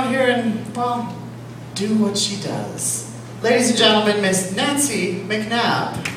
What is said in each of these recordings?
out here and, well, do what she does. Ladies and gentlemen, Miss Nancy McNabb.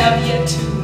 have yet to